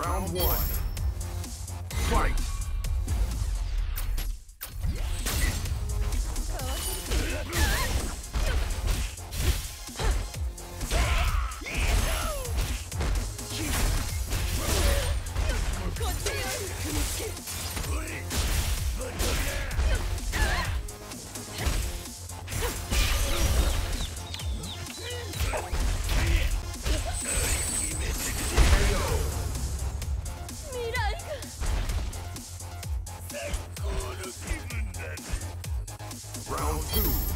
Round one. Fight! Round two.